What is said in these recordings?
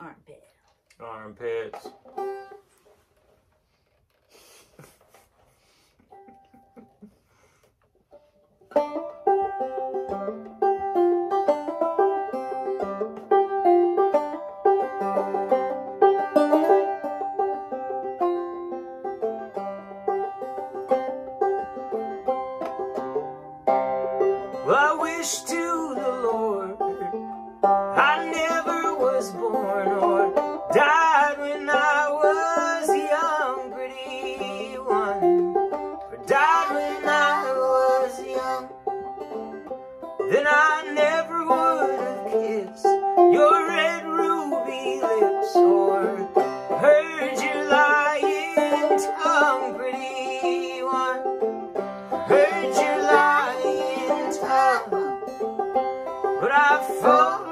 Armpit. Armpits. I wish to the Lord Then I never would have kissed your red ruby lips or heard your lying tongue, pretty one. Heard your lying tongue. But I fall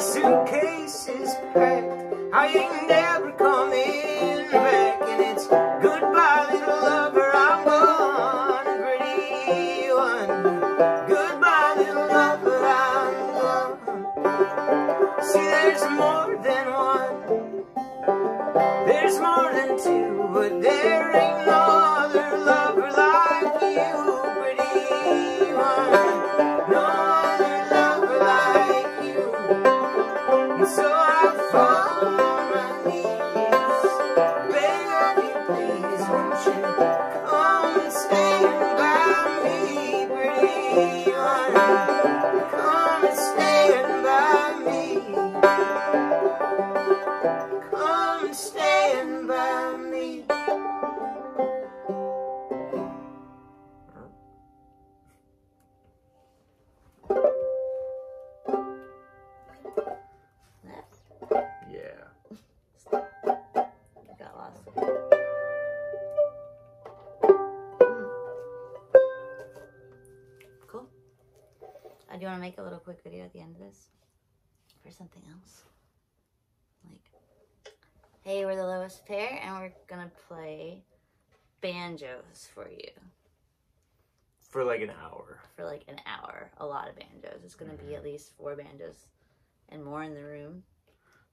suitcase is packed. I ain't never do you want to make a little quick video at the end of this? For something else? Like, hey, we're the lowest pair, and we're gonna play banjos for you For like an hour. for like an hour. A lot of banjos. It's gonna be at least four banjos and more in the room.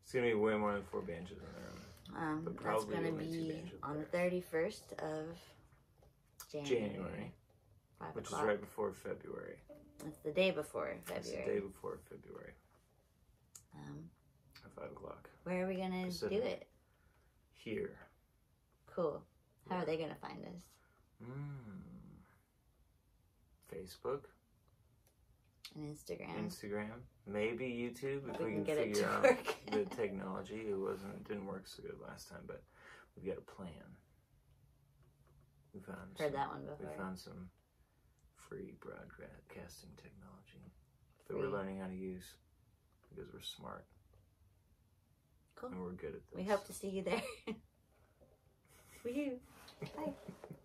It's gonna be way more than four banjos in there. Um, that's gonna be on the 31st of January. January, which is right before February. It's the day before It's the February. day before February Um, at five o'clock. where are we gonna do it? Here. Cool. How are they gonna find us? Mm. Facebook, On Instagram. Instagram, maybe YouTube if We we, can can, get it figure to out work. the technology. It wasn't it didn't work so good last time, but we've got a plan. We found Heard some, that one before. we found some free broadcasting technology. that we're learning how to use because we're smart Cool. and we're good at this. We hope to see you there. Woohoo. Bye.